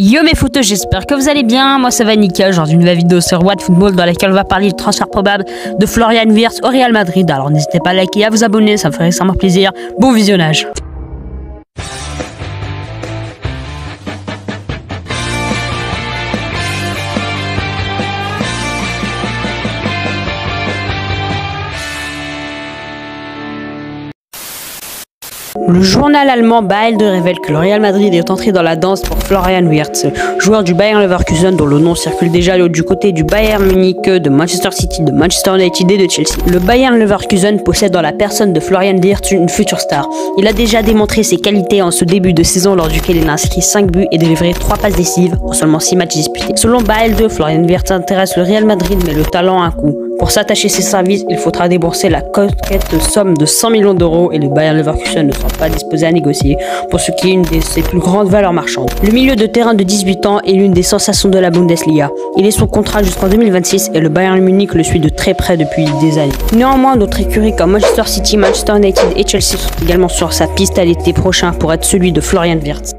Yo mes footeux, j'espère que vous allez bien. Moi ça va nickel. Aujourd'hui une nouvelle vidéo sur What Football dans laquelle on va parler du transfert probable de Florian Wirtz au Real Madrid. Alors n'hésitez pas à liker et à vous abonner, ça me ferait extrêmement plaisir. Bon visionnage. Le journal allemand Bild révèle que le Real Madrid est entré dans la danse pour Florian Wirtz, joueur du Bayern Leverkusen dont le nom circule déjà du côté du Bayern Munich, de Manchester City, de Manchester United et de Chelsea. Le Bayern Leverkusen possède dans la personne de Florian Wirtz une future star. Il a déjà démontré ses qualités en ce début de saison lors duquel il a inscrit 5 buts et délivré 3 passes décisives en seulement 6 matchs disputés. Selon Bild, Florian Wirtz intéresse le Real Madrid mais le talent a un coup. Pour s'attacher ses services, il faudra débourser la coquette somme de 100 millions d'euros et le Bayern Leverkusen ne sera pas disposé à négocier pour ce qui est une de ses plus grandes valeurs marchandes. Le milieu de terrain de 18 ans est l'une des sensations de la Bundesliga. Il est son contrat jusqu'en 2026 et le Bayern Munich le suit de très près depuis des années. Néanmoins, d'autres écuries comme Manchester City, Manchester United et Chelsea sont également sur sa piste à l'été prochain pour être celui de Florian Wirtz.